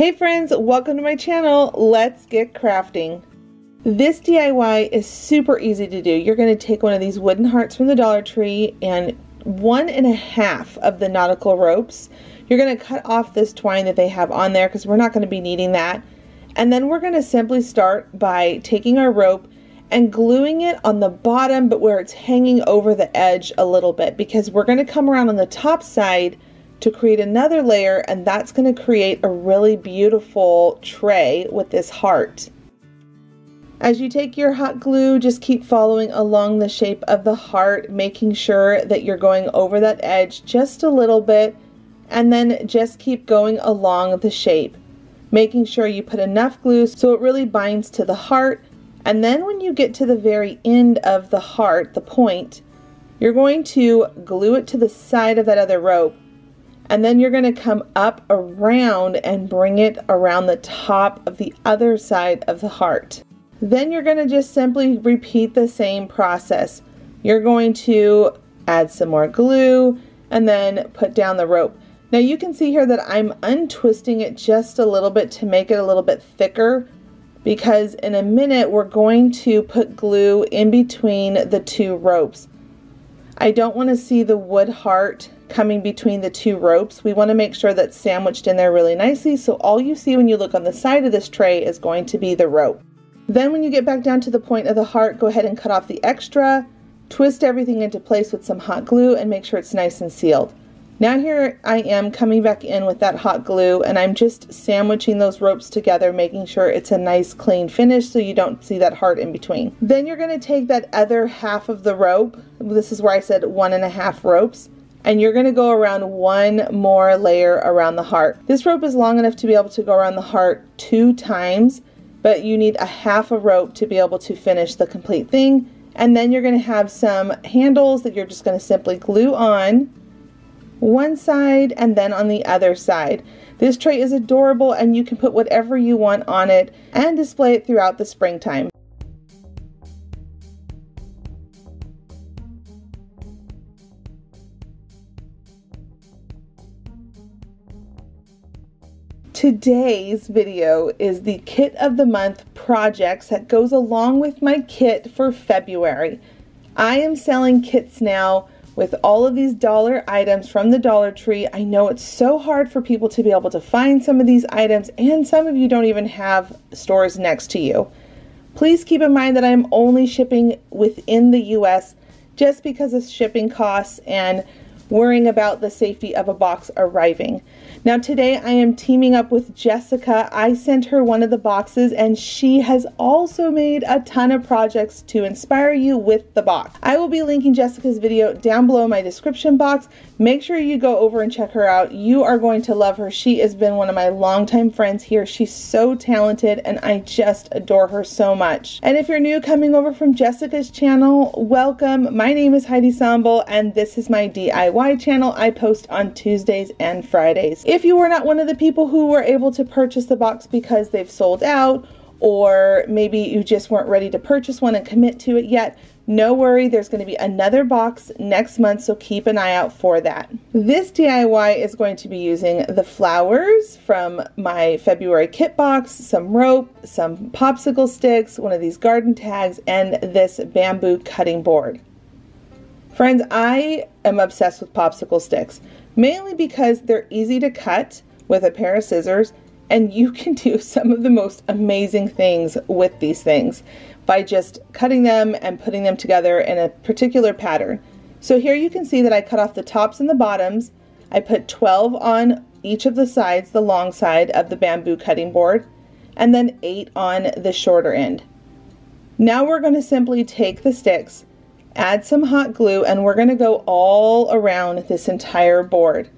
Hey friends, welcome to my channel. Let's get crafting. This DIY is super easy to do. You're going to take one of these wooden hearts from the Dollar Tree and one and a half of the nautical ropes. You're going to cut off this twine that they have on there because we're not going to be needing that. And then we're going to simply start by taking our rope and gluing it on the bottom but where it's hanging over the edge a little bit because we're going to come around on the top side to create another layer and that's going to create a really beautiful tray with this heart. As you take your hot glue, just keep following along the shape of the heart, making sure that you're going over that edge just a little bit, and then just keep going along the shape, making sure you put enough glue so it really binds to the heart. And then when you get to the very end of the heart, the point, you're going to glue it to the side of that other rope and then you're going to come up around and bring it around the top of the other side of the heart. Then you're going to just simply repeat the same process. You're going to add some more glue and then put down the rope. Now you can see here that I'm untwisting it just a little bit to make it a little bit thicker because in a minute we're going to put glue in between the two ropes. I don't want to see the wood heart coming between the two ropes. We want to make sure that's sandwiched in there really nicely so all you see when you look on the side of this tray is going to be the rope. Then when you get back down to the point of the heart, go ahead and cut off the extra, twist everything into place with some hot glue and make sure it's nice and sealed. Now here I am coming back in with that hot glue and I'm just sandwiching those ropes together making sure it's a nice clean finish so you don't see that heart in between. Then you're going to take that other half of the rope, this is where I said one and a half ropes, and you're going to go around one more layer around the heart. This rope is long enough to be able to go around the heart two times, but you need a half a rope to be able to finish the complete thing. And then you're going to have some handles that you're just going to simply glue on one side and then on the other side. This tray is adorable and you can put whatever you want on it and display it throughout the springtime. Today's video is the kit of the month projects that goes along with my kit for February. I am selling kits now with all of these dollar items from the Dollar Tree. I know it's so hard for people to be able to find some of these items and some of you don't even have stores next to you. Please keep in mind that I'm only shipping within the US just because of shipping costs and worrying about the safety of a box arriving. Now today I am teaming up with Jessica. I sent her one of the boxes and she has also made a ton of projects to inspire you with the box. I will be linking Jessica's video down below in my description box. Make sure you go over and check her out. You are going to love her. She has been one of my longtime friends here. She's so talented and I just adore her so much. And if you're new coming over from Jessica's channel, welcome. My name is Heidi Sonboul and this is my DIY channel. I post on Tuesdays and Fridays. If you were not one of the people who were able to purchase the box because they've sold out, or maybe you just weren't ready to purchase one and commit to it yet, no worry, there's going to be another box next month, so keep an eye out for that. This DIY is going to be using the flowers from my February kit box, some rope, some popsicle sticks, one of these garden tags, and this bamboo cutting board. Friends, I am obsessed with popsicle sticks mainly because they're easy to cut with a pair of scissors and you can do some of the most amazing things with these things by just cutting them and putting them together in a particular pattern. So here you can see that I cut off the tops and the bottoms. I put 12 on each of the sides, the long side of the bamboo cutting board, and then 8 on the shorter end. Now we're going to simply take the sticks add some hot glue, and we're going to go all around this entire board.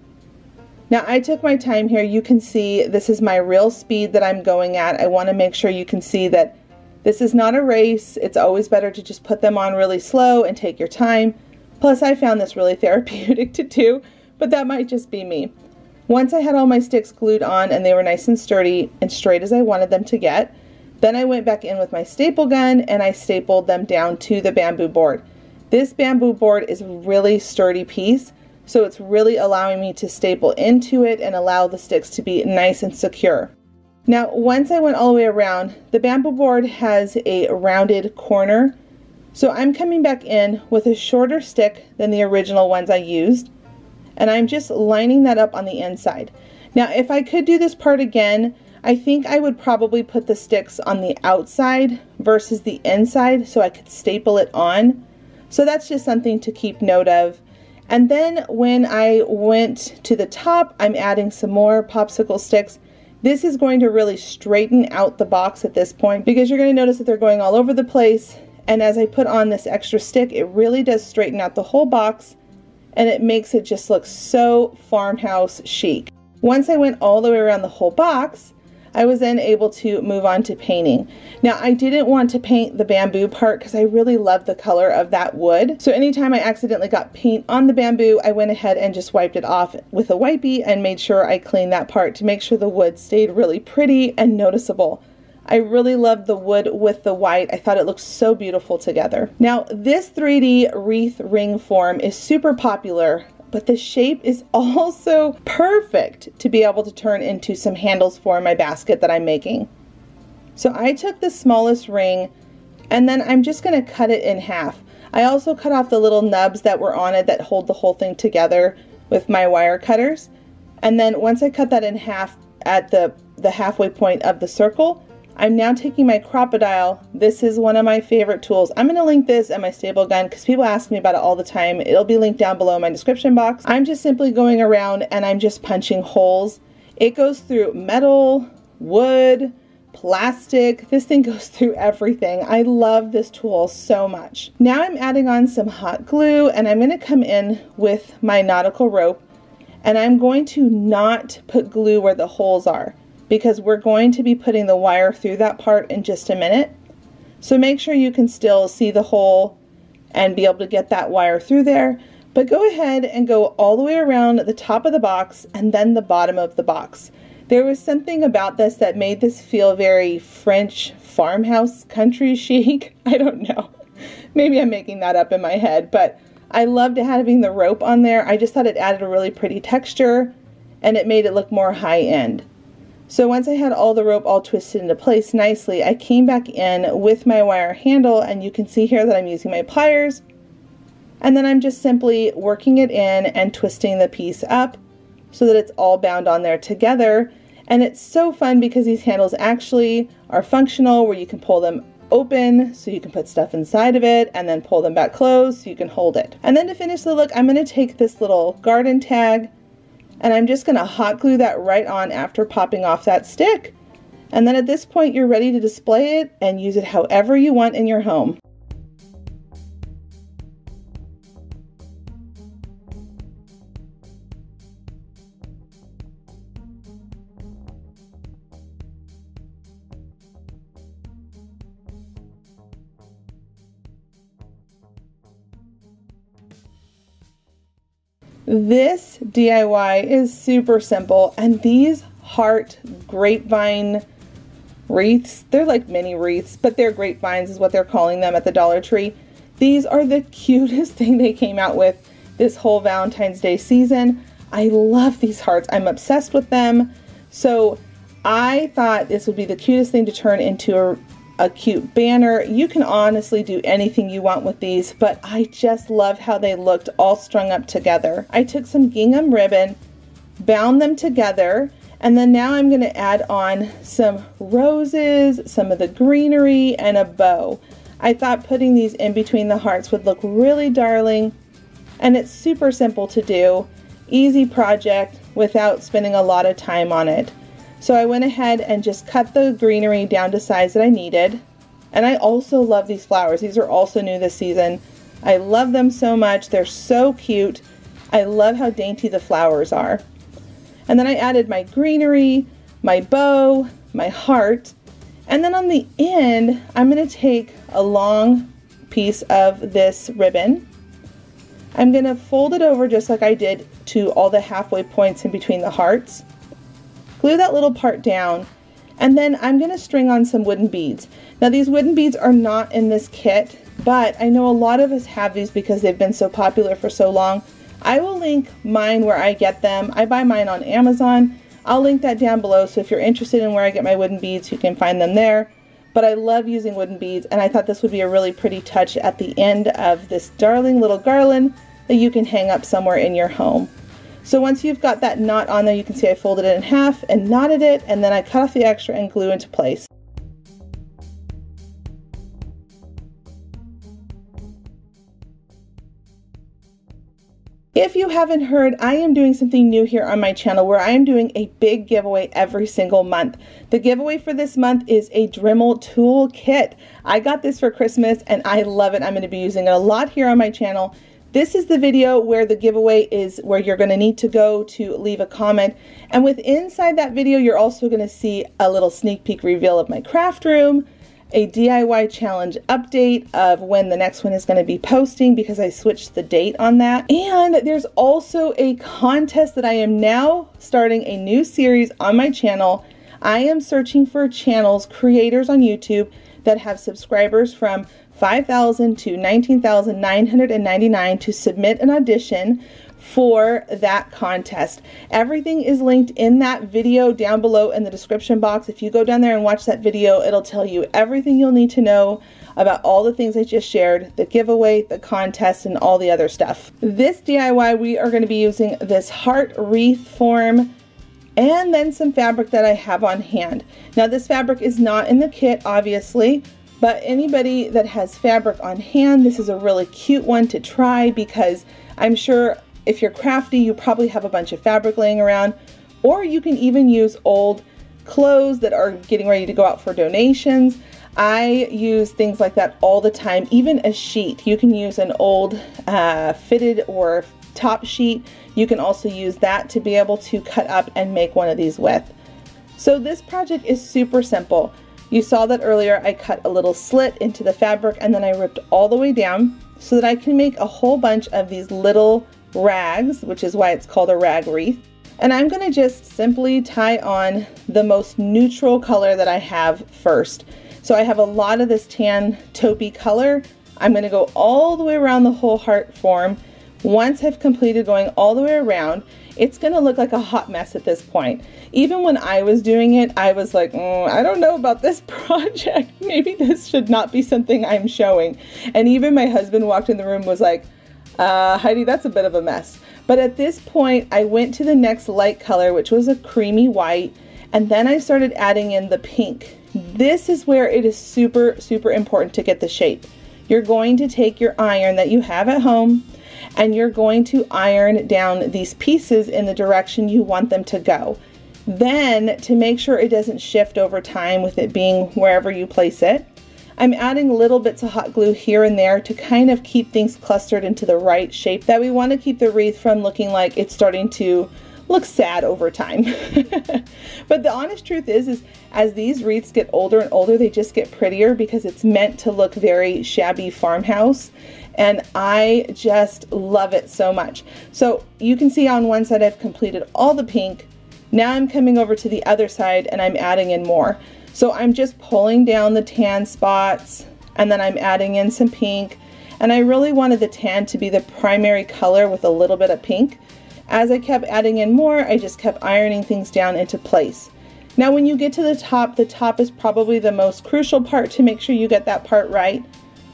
Now I took my time here. You can see this is my real speed that I'm going at. I want to make sure you can see that this is not a race. It's always better to just put them on really slow and take your time. Plus I found this really therapeutic to do, but that might just be me. Once I had all my sticks glued on and they were nice and sturdy and straight as I wanted them to get, then I went back in with my staple gun and I stapled them down to the bamboo board. This bamboo board is a really sturdy piece, so it's really allowing me to staple into it and allow the sticks to be nice and secure. Now, once I went all the way around, the bamboo board has a rounded corner. So I'm coming back in with a shorter stick than the original ones I used. And I'm just lining that up on the inside. Now, if I could do this part again, I think I would probably put the sticks on the outside versus the inside so I could staple it on. So that's just something to keep note of. And then when I went to the top, I'm adding some more popsicle sticks. This is going to really straighten out the box at this point because you're going to notice that they're going all over the place. And as I put on this extra stick, it really does straighten out the whole box and it makes it just look so farmhouse chic. Once I went all the way around the whole box, I was then able to move on to painting. Now I didn't want to paint the bamboo part because I really love the color of that wood. So anytime I accidentally got paint on the bamboo, I went ahead and just wiped it off with a wipey and made sure I cleaned that part to make sure the wood stayed really pretty and noticeable. I really loved the wood with the white. I thought it looked so beautiful together. Now, this 3D wreath ring form is super popular but the shape is also perfect to be able to turn into some handles for my basket that I'm making. So I took the smallest ring and then I'm just going to cut it in half. I also cut off the little nubs that were on it that hold the whole thing together with my wire cutters. And then once I cut that in half at the, the halfway point of the circle, I'm now taking my Crop-A-Dile. This is one of my favorite tools. I'm going to link this and my staple gun because people ask me about it all the time. It'll be linked down below in my description box. I'm just simply going around and I'm just punching holes. It goes through metal, wood, plastic. This thing goes through everything. I love this tool so much. Now I'm adding on some hot glue and I'm going to come in with my nautical rope and I'm going to not put glue where the holes are because we're going to be putting the wire through that part in just a minute. So make sure you can still see the hole and be able to get that wire through there. But go ahead and go all the way around the top of the box and then the bottom of the box. There was something about this that made this feel very French farmhouse country chic. I don't know. Maybe I'm making that up in my head, but I loved having the rope on there. I just thought it added a really pretty texture and it made it look more high end. So once I had all the rope all twisted into place nicely, I came back in with my wire handle and you can see here that I'm using my pliers. And then I'm just simply working it in and twisting the piece up so that it's all bound on there together. And it's so fun because these handles actually are functional where you can pull them open so you can put stuff inside of it and then pull them back closed so you can hold it. And then to finish the look, I'm going to take this little garden tag and I'm just going to hot glue that right on after popping off that stick. And then at this point you're ready to display it and use it however you want in your home. This DIY is super simple and these heart grapevine wreaths, they're like mini wreaths, but they're grapevines is what they're calling them at the Dollar Tree. These are the cutest thing they came out with this whole Valentine's Day season. I love these hearts. I'm obsessed with them. So I thought this would be the cutest thing to turn into a, a cute banner. You can honestly do anything you want with these, but I just love how they looked all strung up together. I took some gingham ribbon, bound them together, and then now I'm gonna add on some roses, some of the greenery, and a bow. I thought putting these in between the hearts would look really darling, and it's super simple to do. Easy project without spending a lot of time on it. So I went ahead and just cut the greenery down to size that I needed. And I also love these flowers. These are also new this season. I love them so much. They're so cute. I love how dainty the flowers are. And then I added my greenery, my bow, my heart, and then on the end, I'm going to take a long piece of this ribbon. I'm going to fold it over just like I did to all the halfway points in between the hearts glue that little part down, and then I'm going to string on some wooden beads. Now these wooden beads are not in this kit, but I know a lot of us have these because they've been so popular for so long. I will link mine where I get them. I buy mine on Amazon. I'll link that down below so if you're interested in where I get my wooden beads you can find them there. But I love using wooden beads and I thought this would be a really pretty touch at the end of this darling little garland that you can hang up somewhere in your home. So once you've got that knot on there, you can see I folded it in half and knotted it, and then I cut off the extra and glue into place. If you haven't heard, I am doing something new here on my channel where I am doing a big giveaway every single month. The giveaway for this month is a Dremel tool kit. I got this for Christmas and I love it. I'm going to be using it a lot here on my channel. This is the video where the giveaway is where you're going to need to go to leave a comment. And with inside that video, you're also going to see a little sneak peek reveal of my craft room, a DIY challenge update of when the next one is going to be posting because I switched the date on that. And there's also a contest that I am now starting a new series on my channel. I am searching for channels, creators on YouTube that have subscribers from 5,000 to 19,999 to submit an audition for that contest. Everything is linked in that video down below in the description box. If you go down there and watch that video, it'll tell you everything you'll need to know about all the things I just shared, the giveaway, the contest, and all the other stuff. This DIY, we are going to be using this heart wreath form and then some fabric that I have on hand. Now this fabric is not in the kit, obviously, but anybody that has fabric on hand, this is a really cute one to try because I'm sure if you're crafty, you probably have a bunch of fabric laying around, or you can even use old clothes that are getting ready to go out for donations. I use things like that all the time, even a sheet. You can use an old uh, fitted or top sheet. You can also use that to be able to cut up and make one of these with. So this project is super simple. You saw that earlier I cut a little slit into the fabric and then I ripped all the way down so that I can make a whole bunch of these little rags, which is why it's called a rag wreath. And I'm going to just simply tie on the most neutral color that I have first. So I have a lot of this tan taupey color. I'm going to go all the way around the whole heart form. Once I've completed going all the way around, it's going to look like a hot mess at this point. Even when I was doing it, I was like, mm, I don't know about this project. Maybe this should not be something I'm showing. And even my husband walked in the room was like, uh, Heidi, that's a bit of a mess. But at this point, I went to the next light color, which was a creamy white, and then I started adding in the pink. This is where it is super, super important to get the shape. You're going to take your iron that you have at home, and you're going to iron down these pieces in the direction you want them to go. Then, to make sure it doesn't shift over time with it being wherever you place it, I'm adding little bits of hot glue here and there to kind of keep things clustered into the right shape that we want to keep the wreath from looking like it's starting to look sad over time. but the honest truth is, is as these wreaths get older and older, they just get prettier because it's meant to look very shabby farmhouse. And I just love it so much. So you can see on one side I've completed all the pink. Now I'm coming over to the other side and I'm adding in more. So I'm just pulling down the tan spots and then I'm adding in some pink. And I really wanted the tan to be the primary color with a little bit of pink. As I kept adding in more, I just kept ironing things down into place. Now when you get to the top, the top is probably the most crucial part to make sure you get that part right.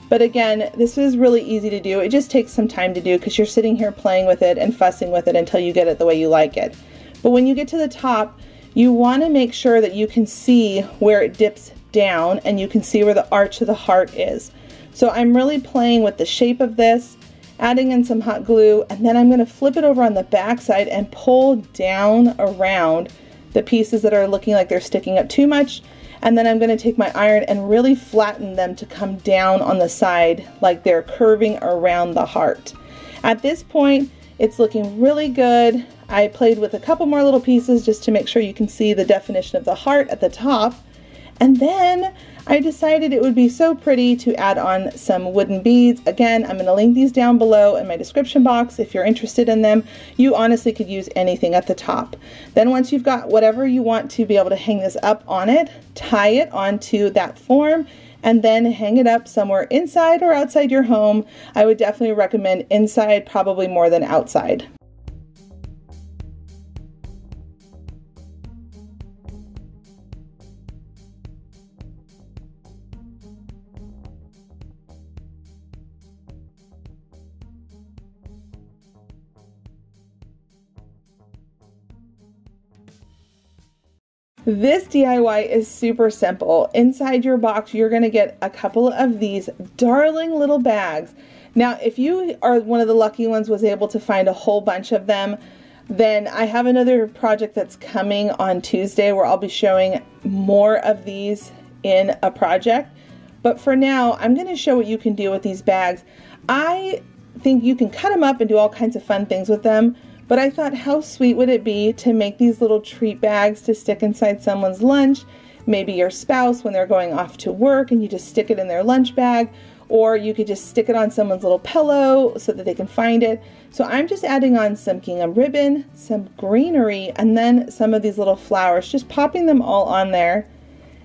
But again, this is really easy to do. It just takes some time to do because you're sitting here playing with it and fussing with it until you get it the way you like it. But when you get to the top, you want to make sure that you can see where it dips down and you can see where the arch of the heart is. So I'm really playing with the shape of this, adding in some hot glue, and then I'm going to flip it over on the back side and pull down around the pieces that are looking like they're sticking up too much. And then I'm going to take my iron and really flatten them to come down on the side like they're curving around the heart. At this point, it's looking really good. I played with a couple more little pieces just to make sure you can see the definition of the heart at the top. And then I decided it would be so pretty to add on some wooden beads. Again, I'm going to link these down below in my description box if you're interested in them. You honestly could use anything at the top. Then once you've got whatever you want to be able to hang this up on it, tie it onto that form and then hang it up somewhere inside or outside your home. I would definitely recommend inside probably more than outside. This DIY is super simple. Inside your box, you're gonna get a couple of these darling little bags. Now, if you are one of the lucky ones was able to find a whole bunch of them, then I have another project that's coming on Tuesday where I'll be showing more of these in a project. But for now, I'm gonna show what you can do with these bags. I think you can cut them up and do all kinds of fun things with them. But I thought how sweet would it be to make these little treat bags to stick inside someone's lunch, maybe your spouse when they're going off to work and you just stick it in their lunch bag, or you could just stick it on someone's little pillow so that they can find it. So I'm just adding on some gingham ribbon, some greenery, and then some of these little flowers, just popping them all on there.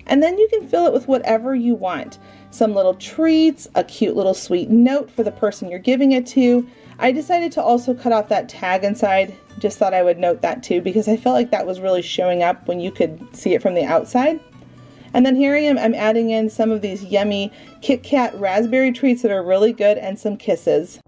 And then you can fill it with whatever you want. Some little treats, a cute little sweet note for the person you're giving it to. I decided to also cut off that tag inside. Just thought I would note that too because I felt like that was really showing up when you could see it from the outside. And then here I am, I'm adding in some of these yummy Kit Kat raspberry treats that are really good and some kisses.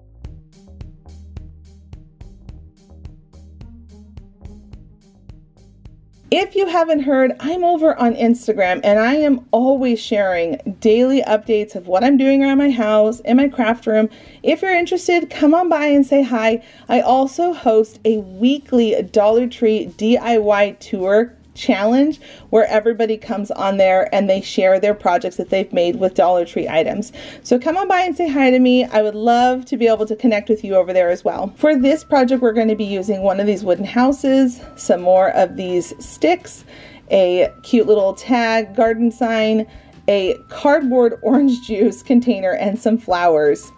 If you haven't heard, I'm over on Instagram and I am always sharing daily updates of what I'm doing around my house, in my craft room. If you're interested, come on by and say hi. I also host a weekly Dollar Tree DIY tour challenge where everybody comes on there and they share their projects that they've made with Dollar Tree items. So come on by and say hi to me. I would love to be able to connect with you over there as well. For this project, we're going to be using one of these wooden houses, some more of these sticks, a cute little tag garden sign, a cardboard orange juice container, and some flowers.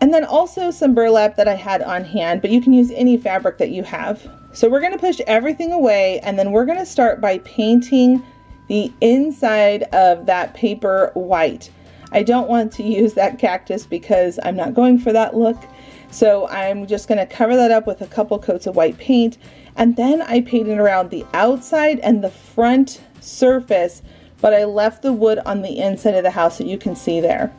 And then also some burlap that I had on hand, but you can use any fabric that you have. So we're going to push everything away and then we're going to start by painting the inside of that paper white. I don't want to use that cactus because I'm not going for that look. So I'm just going to cover that up with a couple coats of white paint and then I painted around the outside and the front surface but I left the wood on the inside of the house that you can see there.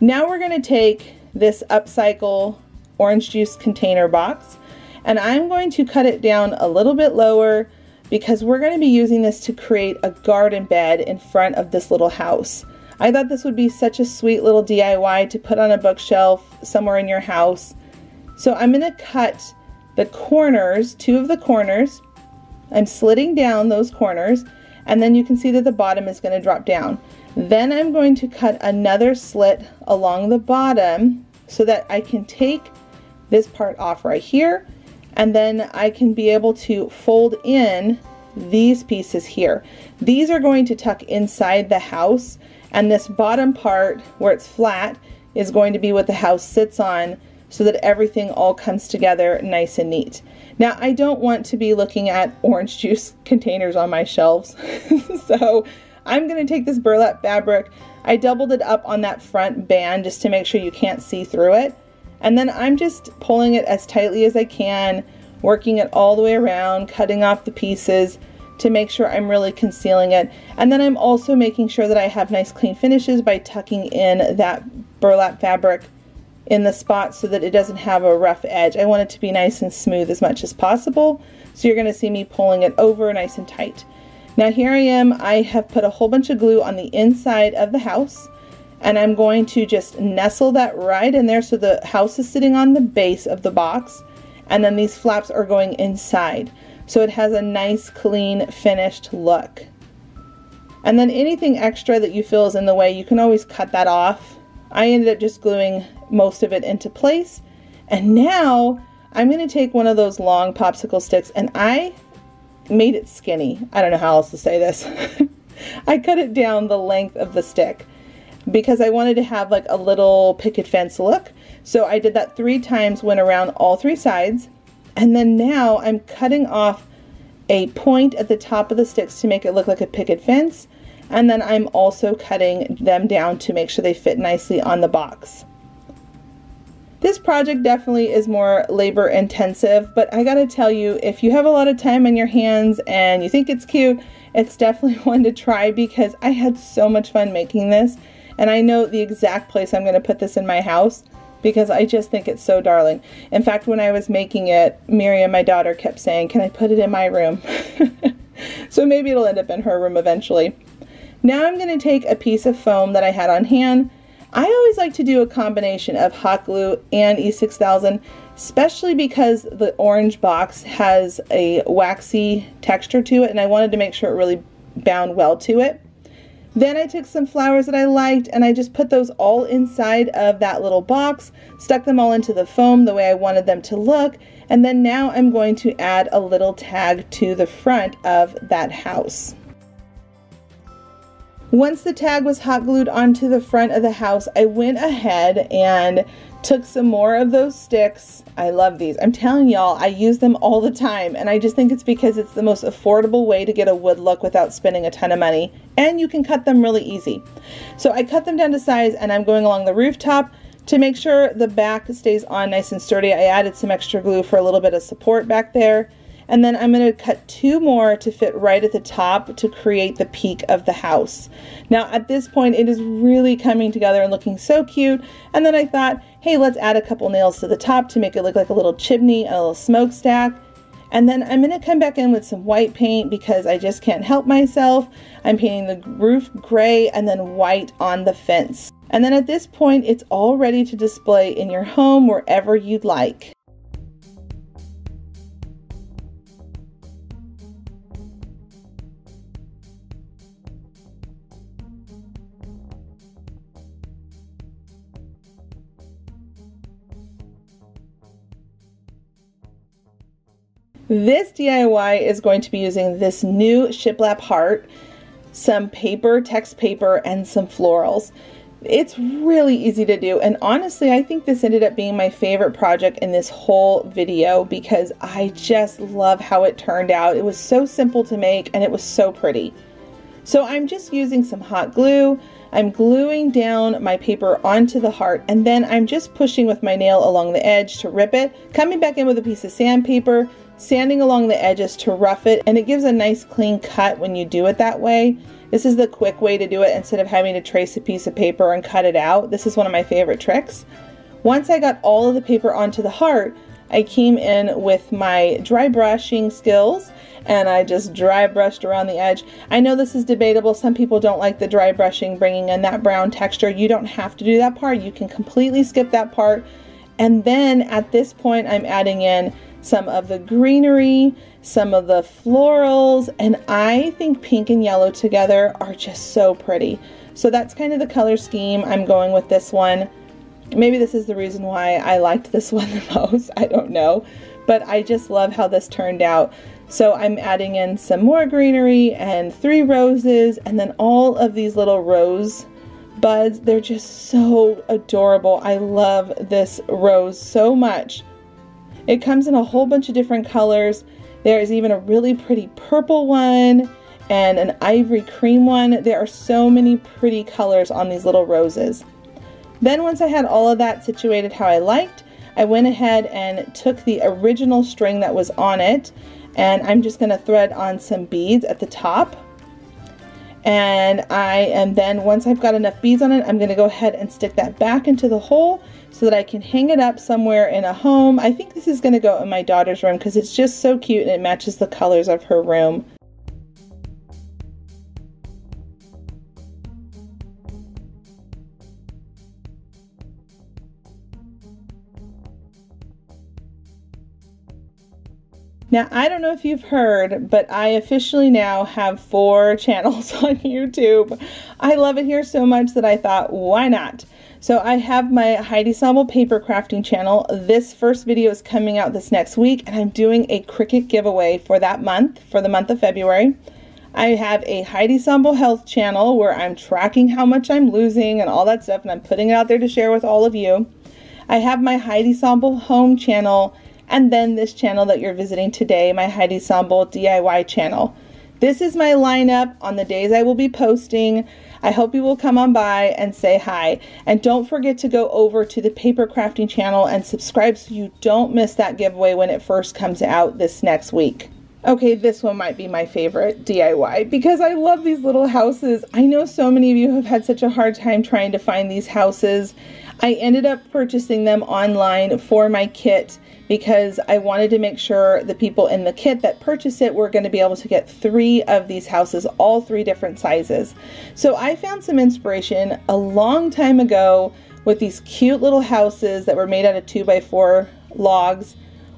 Now we're going to take this upcycle orange juice container box and I'm going to cut it down a little bit lower because we're going to be using this to create a garden bed in front of this little house. I thought this would be such a sweet little DIY to put on a bookshelf somewhere in your house. So I'm going to cut the corners, two of the corners. I'm slitting down those corners and then you can see that the bottom is going to drop down. Then I'm going to cut another slit along the bottom so that I can take this part off right here and then I can be able to fold in these pieces here. These are going to tuck inside the house and this bottom part where it's flat is going to be what the house sits on so that everything all comes together nice and neat. Now I don't want to be looking at orange juice containers on my shelves so I'm going to take this burlap fabric I doubled it up on that front band just to make sure you can't see through it and then I'm just pulling it as tightly as I can, working it all the way around, cutting off the pieces to make sure I'm really concealing it. And then I'm also making sure that I have nice clean finishes by tucking in that burlap fabric in the spot so that it doesn't have a rough edge. I want it to be nice and smooth as much as possible. So you're gonna see me pulling it over nice and tight. Now here I am, I have put a whole bunch of glue on the inside of the house and I'm going to just nestle that right in there so the house is sitting on the base of the box. And then these flaps are going inside. So it has a nice clean finished look. And then anything extra that you feel is in the way you can always cut that off. I ended up just gluing most of it into place. And now I'm going to take one of those long popsicle sticks and I made it skinny. I don't know how else to say this. I cut it down the length of the stick because I wanted to have like a little picket fence look. So I did that three times, went around all three sides. And then now I'm cutting off a point at the top of the sticks to make it look like a picket fence. And then I'm also cutting them down to make sure they fit nicely on the box. This project definitely is more labor intensive, but I gotta tell you, if you have a lot of time on your hands and you think it's cute, it's definitely one to try because I had so much fun making this and I know the exact place I'm going to put this in my house because I just think it's so darling. In fact, when I was making it, Miriam, my daughter, kept saying, can I put it in my room? so maybe it'll end up in her room eventually. Now I'm going to take a piece of foam that I had on hand. I always like to do a combination of hot glue and E6000, especially because the orange box has a waxy texture to it and I wanted to make sure it really bound well to it. Then I took some flowers that I liked and I just put those all inside of that little box, stuck them all into the foam the way I wanted them to look, and then now I'm going to add a little tag to the front of that house. Once the tag was hot glued onto the front of the house, I went ahead and took some more of those sticks. I love these. I'm telling y'all, I use them all the time, and I just think it's because it's the most affordable way to get a wood look without spending a ton of money, and you can cut them really easy. So I cut them down to size, and I'm going along the rooftop. To make sure the back stays on nice and sturdy, I added some extra glue for a little bit of support back there. And then I'm going to cut two more to fit right at the top to create the peak of the house. Now at this point it is really coming together and looking so cute. And then I thought, hey, let's add a couple nails to the top to make it look like a little chimney a little smokestack. And then I'm going to come back in with some white paint because I just can't help myself. I'm painting the roof gray and then white on the fence. And then at this point, it's all ready to display in your home wherever you'd like. This DIY is going to be using this new shiplap heart, some paper, text paper, and some florals. It's really easy to do and honestly I think this ended up being my favorite project in this whole video because I just love how it turned out. It was so simple to make and it was so pretty. So I'm just using some hot glue. I'm gluing down my paper onto the heart and then I'm just pushing with my nail along the edge to rip it, coming back in with a piece of sandpaper, sanding along the edges to rough it and it gives a nice clean cut when you do it that way. This is the quick way to do it instead of having to trace a piece of paper and cut it out. This is one of my favorite tricks. Once I got all of the paper onto the heart, I came in with my dry brushing skills and I just dry brushed around the edge. I know this is debatable. Some people don't like the dry brushing bringing in that brown texture. You don't have to do that part. You can completely skip that part. And then at this point, I'm adding in some of the greenery, some of the florals, and I think pink and yellow together are just so pretty. So that's kind of the color scheme I'm going with this one. Maybe this is the reason why I liked this one the most, I don't know. But I just love how this turned out. So I'm adding in some more greenery and three roses and then all of these little rose buds. They're just so adorable. I love this rose so much. It comes in a whole bunch of different colors. There is even a really pretty purple one and an ivory cream one. There are so many pretty colors on these little roses. Then once I had all of that situated how I liked, I went ahead and took the original string that was on it and I'm just going to thread on some beads at the top. And I am then, once I've got enough beads on it, I'm to go ahead and stick that back into the hole so that I can hang it up somewhere in a home. I think this is to go in my daughter's room because it's just so cute and it matches the colors of her room. Now, I don't know if you've heard, but I officially now have four channels on YouTube. I love it here so much that I thought, why not? So I have my Heidi Sonboul paper crafting channel. This first video is coming out this next week and I'm doing a Cricut giveaway for that month, for the month of February. I have a Heidi Sonboul health channel where I'm tracking how much I'm losing and all that stuff and I'm putting it out there to share with all of you. I have my Heidi Sonboul home channel and then this channel that you're visiting today, my Heidi Sonboul DIY channel. This is my lineup on the days I will be posting. I hope you will come on by and say hi. And don't forget to go over to the paper crafting channel and subscribe so you don't miss that giveaway when it first comes out this next week. Okay, this one might be my favorite DIY because I love these little houses. I know so many of you have had such a hard time trying to find these houses. I ended up purchasing them online for my kit because I wanted to make sure the people in the kit that purchase it were going to be able to get three of these houses, all three different sizes. So I found some inspiration a long time ago with these cute little houses that were made out of 2 by 4 logs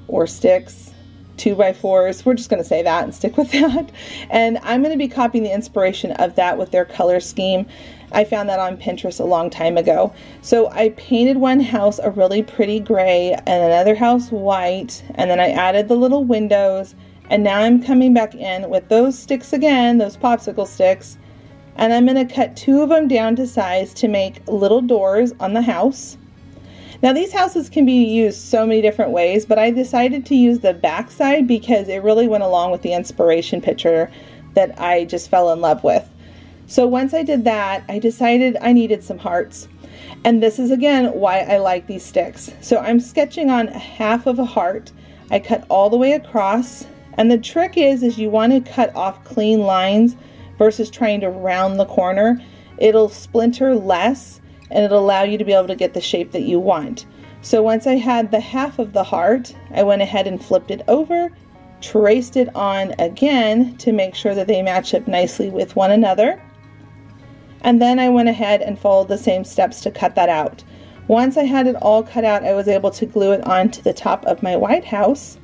or sticks, 2 by 4s We're just going to say that and stick with that. And I'm going to be copying the inspiration of that with their color scheme. I found that on Pinterest a long time ago. So I painted one house a really pretty gray and another house white, and then I added the little windows. And now I'm coming back in with those sticks again, those popsicle sticks, and I'm going to cut two of them down to size to make little doors on the house. Now these houses can be used so many different ways, but I decided to use the back side because it really went along with the inspiration picture that I just fell in love with. So once I did that, I decided I needed some hearts. And this is again why I like these sticks. So I'm sketching on half of a heart. I cut all the way across. And the trick is, is you want to cut off clean lines versus trying to round the corner. It'll splinter less and it'll allow you to be able to get the shape that you want. So once I had the half of the heart, I went ahead and flipped it over, traced it on again to make sure that they match up nicely with one another. And then I went ahead and followed the same steps to cut that out. Once I had it all cut out, I was able to glue it onto the top of my White House.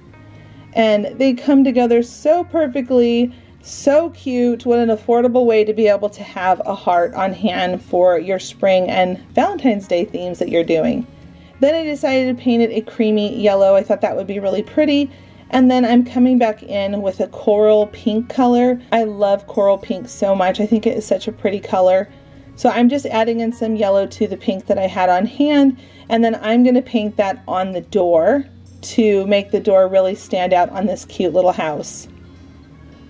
And they come together so perfectly so cute. What an affordable way to be able to have a heart on hand for your spring and Valentine's Day themes that you're doing. Then I decided to paint it a creamy yellow. I thought that would be really pretty. And then I'm coming back in with a coral pink color. I love coral pink so much. I think it is such a pretty color. So I'm just adding in some yellow to the pink that I had on hand. And then I'm going to paint that on the door to make the door really stand out on this cute little house.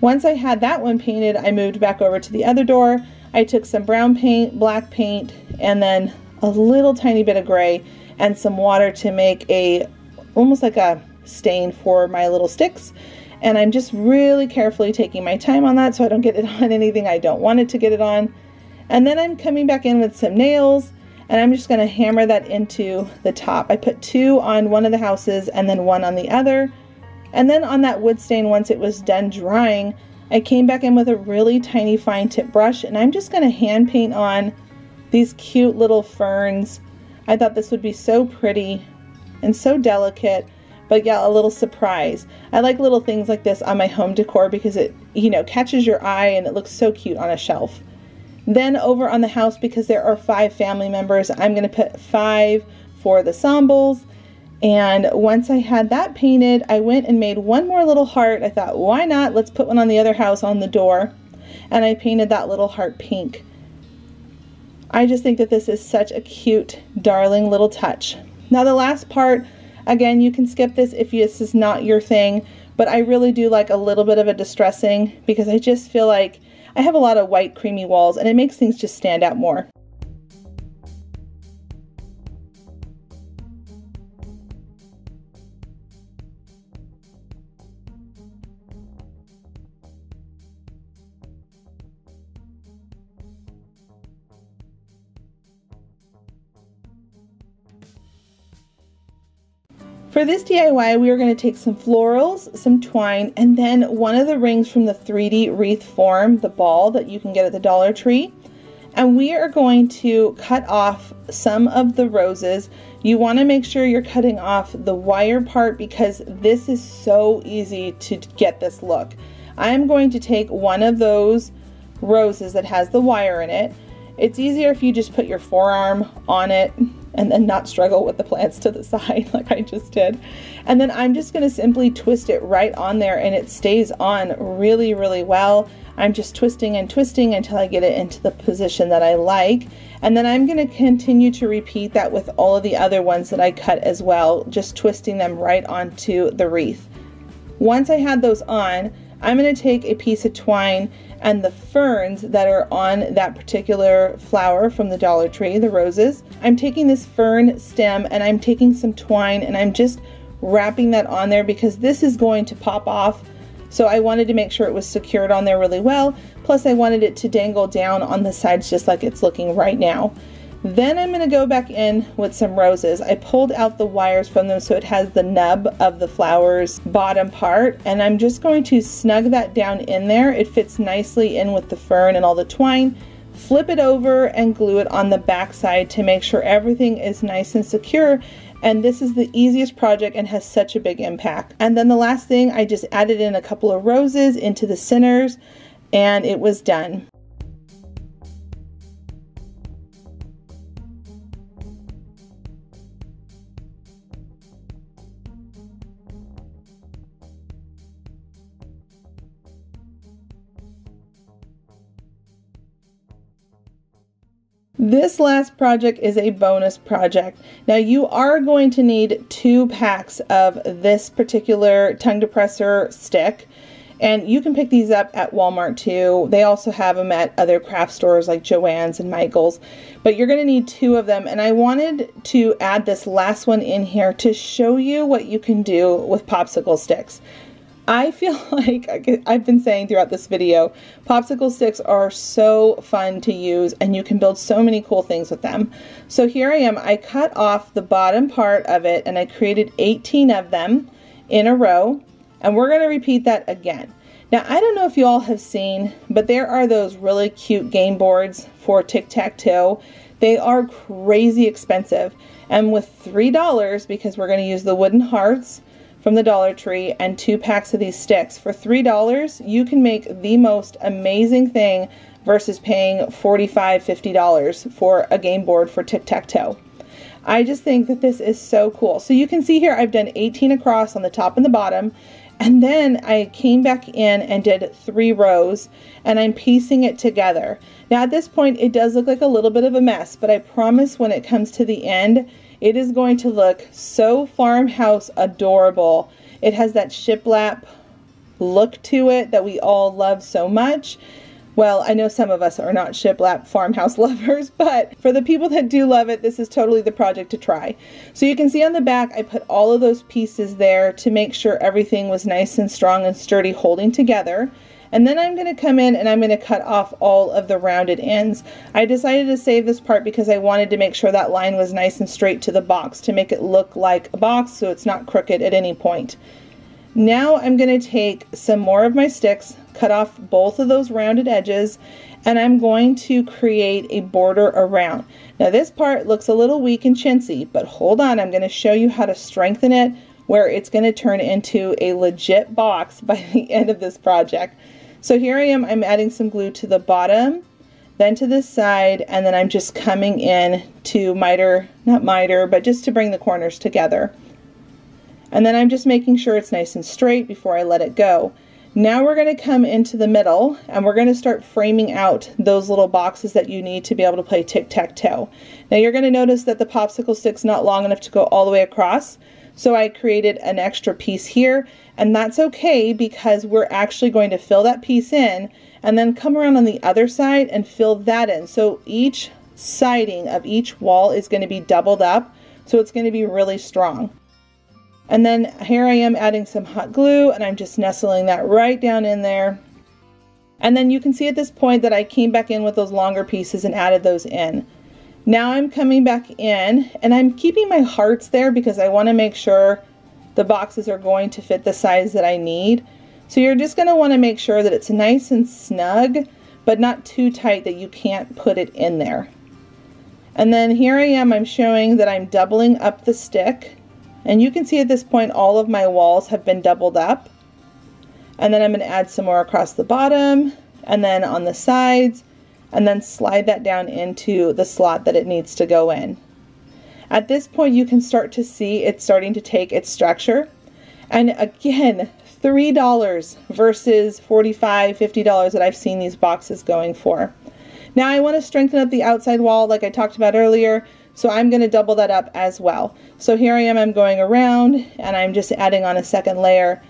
Once I had that one painted, I moved back over to the other door. I took some brown paint, black paint, and then a little tiny bit of gray and some water to make a almost like a stain for my little sticks. And I'm just really carefully taking my time on that so I don't get it on anything I don't want it to get it on. And then I'm coming back in with some nails and I'm just going to hammer that into the top. I put two on one of the houses and then one on the other and then on that wood stain, once it was done drying, I came back in with a really tiny fine tip brush and I'm just going to hand paint on these cute little ferns. I thought this would be so pretty and so delicate, but yeah, a little surprise. I like little things like this on my home decor because it, you know, catches your eye and it looks so cute on a shelf. Then over on the house, because there are five family members, I'm going to put five for the Sonbouls and once I had that painted, I went and made one more little heart. I thought, why not? Let's put one on the other house on the door. And I painted that little heart pink. I just think that this is such a cute, darling little touch. Now the last part, again, you can skip this if this is not your thing, but I really do like a little bit of a distressing because I just feel like I have a lot of white creamy walls and it makes things just stand out more. For this DIY, we are going to take some florals, some twine, and then one of the rings from the 3D wreath form, the ball that you can get at the Dollar Tree. And we are going to cut off some of the roses. You want to make sure you're cutting off the wire part because this is so easy to get this look. I'm going to take one of those roses that has the wire in it. It's easier if you just put your forearm on it and then not struggle with the plants to the side like I just did. And then I'm just going to simply twist it right on there and it stays on really, really well. I'm just twisting and twisting until I get it into the position that I like. And then I'm going to continue to repeat that with all of the other ones that I cut as well, just twisting them right onto the wreath. Once I had those on, I'm going to take a piece of twine and the ferns that are on that particular flower from the Dollar Tree, the roses. I'm taking this fern stem and I'm taking some twine and I'm just wrapping that on there because this is going to pop off. So I wanted to make sure it was secured on there really well. Plus I wanted it to dangle down on the sides just like it's looking right now. Then I'm going to go back in with some roses. I pulled out the wires from them so it has the nub of the flower's bottom part and I'm just going to snug that down in there. It fits nicely in with the fern and all the twine. Flip it over and glue it on the back side to make sure everything is nice and secure and this is the easiest project and has such a big impact. And then the last thing, I just added in a couple of roses into the centers and it was done. This last project is a bonus project. Now you are going to need two packs of this particular tongue depressor stick and you can pick these up at Walmart too. They also have them at other craft stores like Joann's and Michael's. But you're going to need two of them. And I wanted to add this last one in here to show you what you can do with popsicle sticks. I feel like I've been saying throughout this video, popsicle sticks are so fun to use and you can build so many cool things with them. So here I am, I cut off the bottom part of it and I created 18 of them in a row and we're going to repeat that again. Now I don't know if you all have seen, but there are those really cute game boards for tic-tac-toe. They are crazy expensive and with $3 because we're going to use the wooden hearts from the Dollar Tree and two packs of these sticks. For $3, you can make the most amazing thing versus paying $45, $50 for a game board for tic-tac-toe. I just think that this is so cool. So you can see here I've done 18 across on the top and the bottom and then I came back in and did three rows and I'm piecing it together. Now at this point it does look like a little bit of a mess but I promise when it comes to the end it is going to look so farmhouse adorable. It has that shiplap look to it that we all love so much. Well, I know some of us are not shiplap farmhouse lovers, but for the people that do love it, this is totally the project to try. So you can see on the back, I put all of those pieces there to make sure everything was nice and strong and sturdy holding together. And then I'm going to come in and I'm going to cut off all of the rounded ends. I decided to save this part because I wanted to make sure that line was nice and straight to the box to make it look like a box so it's not crooked at any point. Now I'm going to take some more of my sticks, cut off both of those rounded edges, and I'm going to create a border around. Now this part looks a little weak and chintzy, but hold on, I'm going to show you how to strengthen it where it's going to turn into a legit box by the end of this project. So here I am, I'm adding some glue to the bottom, then to this side, and then I'm just coming in to miter, not miter, but just to bring the corners together. And then I'm just making sure it's nice and straight before I let it go. Now we're going to come into the middle and we're going to start framing out those little boxes that you need to be able to play tic-tac-toe. Now you're going to notice that the popsicle stick's not long enough to go all the way across. So I created an extra piece here and that's okay because we're actually going to fill that piece in and then come around on the other side and fill that in. So each siding of each wall is going to be doubled up so it's going to be really strong. And then here I am adding some hot glue and I'm just nestling that right down in there. And then you can see at this point that I came back in with those longer pieces and added those in. Now I'm coming back in and I'm keeping my hearts there because I want to make sure the boxes are going to fit the size that I need. So you're just going to want to make sure that it's nice and snug, but not too tight that you can't put it in there. And then here I am, I'm showing that I'm doubling up the stick. And you can see at this point all of my walls have been doubled up. And then I'm going to add some more across the bottom and then on the sides and then slide that down into the slot that it needs to go in. At this point, you can start to see it's starting to take its structure. And again, $3 versus $45, $50 that I've seen these boxes going for. Now I want to strengthen up the outside wall like I talked about earlier, so I'm going to double that up as well. So here I am, I'm going around and I'm just adding on a second layer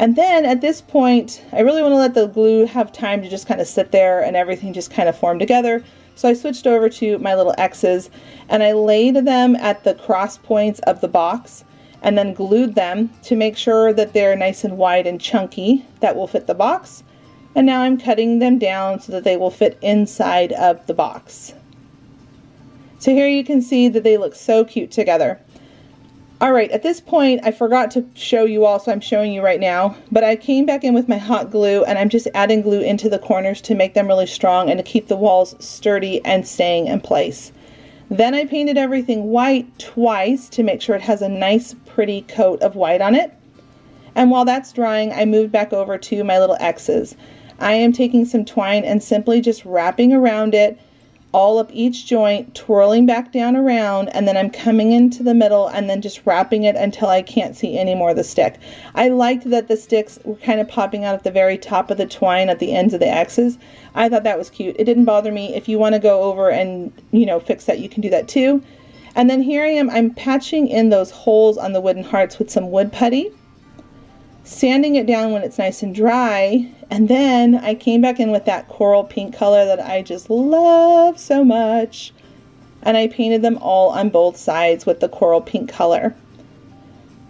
and then at this point, I really want to let the glue have time to just kind of sit there and everything just kind of form together. So I switched over to my little X's and I laid them at the cross points of the box and then glued them to make sure that they're nice and wide and chunky that will fit the box. And now I'm cutting them down so that they will fit inside of the box. So here you can see that they look so cute together. All right, at this point, I forgot to show you all, so I'm showing you right now, but I came back in with my hot glue and I'm just adding glue into the corners to make them really strong and to keep the walls sturdy and staying in place. Then I painted everything white twice to make sure it has a nice pretty coat of white on it. And while that's drying, I moved back over to my little X's. I am taking some twine and simply just wrapping around it all up each joint, twirling back down around, and then I'm coming into the middle and then just wrapping it until I can't see any more of the stick. I liked that the sticks were kind of popping out at the very top of the twine at the ends of the X's. I thought that was cute. It didn't bother me. If you want to go over and, you know, fix that, you can do that too. And then here I am, I'm patching in those holes on the wooden hearts with some wood putty sanding it down when it's nice and dry. And then I came back in with that coral pink color that I just love so much. And I painted them all on both sides with the coral pink color.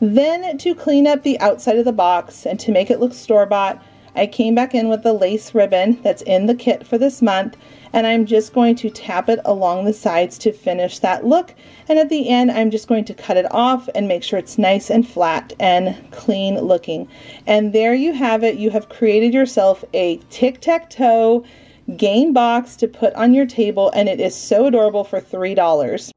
Then to clean up the outside of the box and to make it look store-bought, I came back in with the lace ribbon that's in the kit for this month and I'm just going to tap it along the sides to finish that look. And at the end I'm just going to cut it off and make sure it's nice and flat and clean looking. And there you have it. You have created yourself a tic-tac-toe game box to put on your table and it is so adorable for three dollars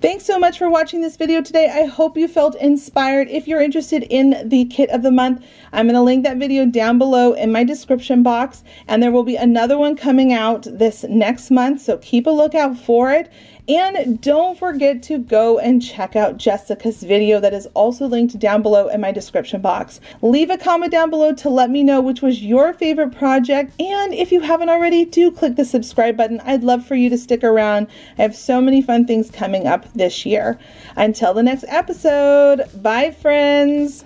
Thanks so much for watching this video today. I hope you felt inspired. If you're interested in the kit of the month, I'm going to link that video down below in my description box. And there will be another one coming out this next month, so keep a lookout for it. And don't forget to go and check out Jessica's video that is also linked down below in my description box. Leave a comment down below to let me know which was your favorite project. And if you haven't already, do click the subscribe button. I'd love for you to stick around. I have so many fun things coming up this year. Until the next episode, bye friends.